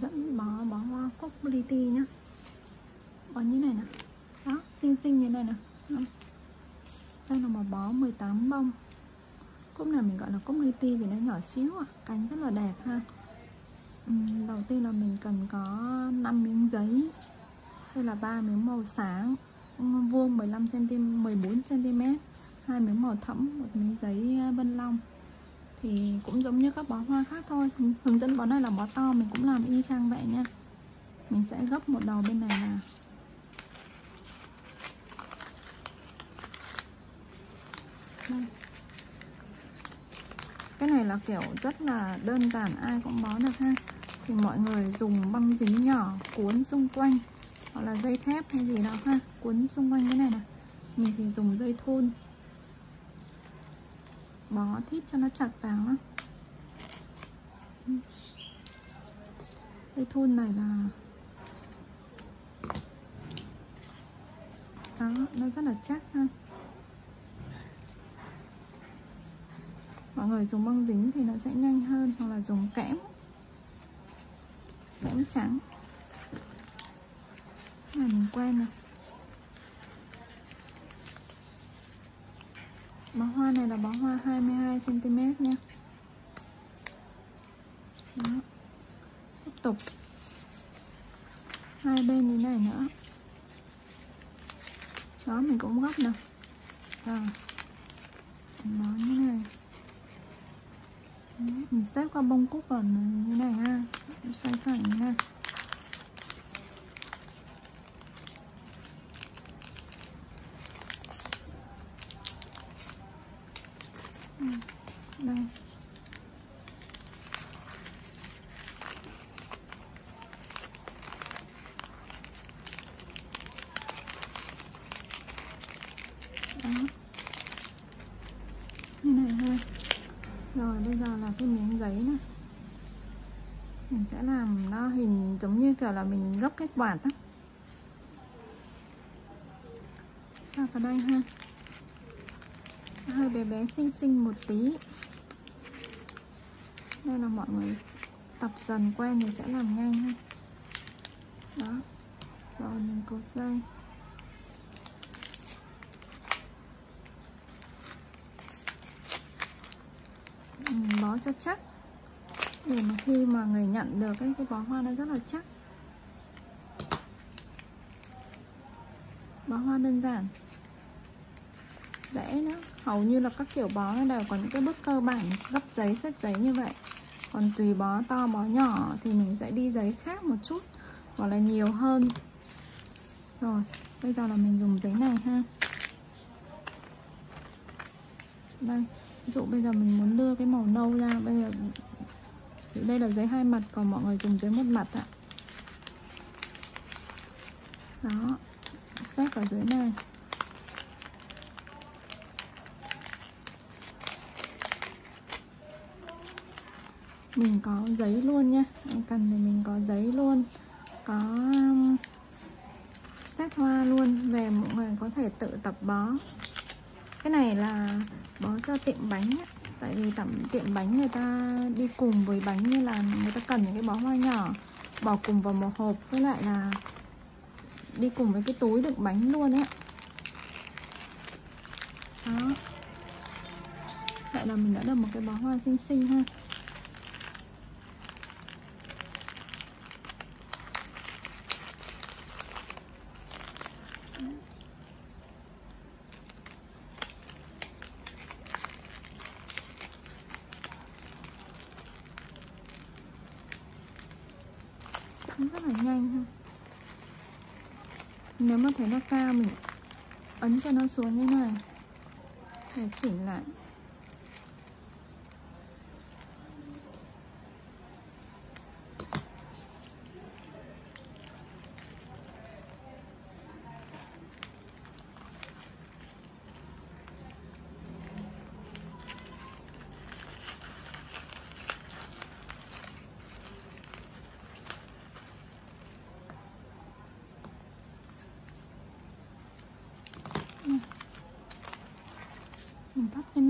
dẫn bó bó hoa cúc li ti nhá. Bó như này nè đó, xinh xinh như này nè đó. đây là một bó 18 bông. Cúc này mình gọi là cúc li ti vì nó nhỏ xíu à cánh rất là đẹp ha. Ừ, đầu tiên là mình cần có 5 miếng giấy đây là ba miếng màu sáng, vuông 15 cm 14 cm hai miếng màu thẫm, một miếng giấy à, vân long thì cũng giống như các bó hoa khác thôi. Hướng dẫn bó này là bó to, mình cũng làm y chang vậy nha. Mình sẽ gấp một đầu bên này là đây. cái này là kiểu rất là đơn giản, ai cũng bó được ha. Thì mọi người dùng băng dính nhỏ cuốn xung quanh, hoặc là dây thép hay gì đó ha. Cuốn xung quanh cái này nè. Mình thì dùng dây thun bó thít cho nó chặt vào á. Dây thun này là đó, nó rất là chắc ha. Mọi người dùng băng dính thì nó sẽ nhanh hơn, hoặc là dùng kẽm. Kẽm trắng. Này mình quen rồi. Bó hoa này là bó hoa 22 cm nha. Đó. tiếp tục. Hai bên như này nữa. Đó, mình cũng gấp nè. Rồi. Nó như này. Mình xếp qua bông cúc vào như này ha. Xoay phẳng như đây. Đó như này rồi, bây giờ là cái miếng giấy này. Mình sẽ làm nó hình giống như kiểu là mình gấp cái quả á cho vào đây ha hơi bé bé xinh xinh một tí. Đây là mọi người tập dần quen thì sẽ làm nhanh ha đó. Rồi mình cột dây. Mình bó cho chắc. Để mà khi mà người nhận được cái, cái bó hoa nó rất là chắc. Bó hoa đơn giản dễ nữa hầu như là các kiểu bó đều có những cái bước cơ bản, gấp giấy, xếp giấy như vậy. Còn tùy bó to, bó nhỏ thì mình sẽ đi giấy khác một chút, hoặc là nhiều hơn. Rồi, bây giờ là mình dùng giấy này ha. Đây, ví dụ bây giờ mình muốn đưa cái màu nâu ra, bây giờ thì đây là giấy hai mặt, còn mọi người dùng giấy một mặt ạ. Đó, xếp ở dưới này. Mình có giấy luôn nha em cần thì mình có giấy luôn. Có um, sách hoa luôn. Về mọi người có thể tự tập bó. Cái này là bó cho tiệm bánh ấy. tại vì tẩm, tiệm bánh người ta đi cùng với bánh như là người ta cần những cái bó hoa nhỏ bỏ cùng vào một hộp. Với lại là đi cùng với cái túi đựng bánh luôn ấy đó. Vậy là mình đã được một cái bó hoa xinh xinh ha. Rất là nhanh ha. Nếu mà thấy nó cao mình ấn cho nó xuống như này. Để chỉnh lại.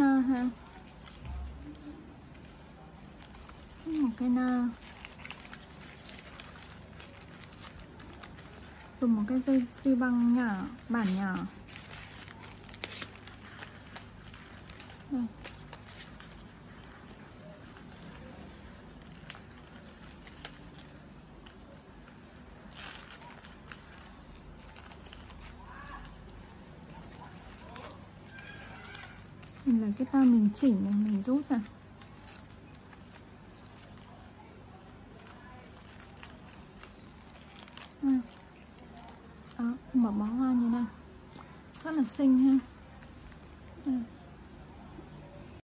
nơ ha một cái nơ dùng một cái dây xi băng nhỏ bản nhỏ đây. Mình lấy cái tay mình chỉnh này, mình rút này à. đó, mở bó hoa như này. Rất là xinh ha.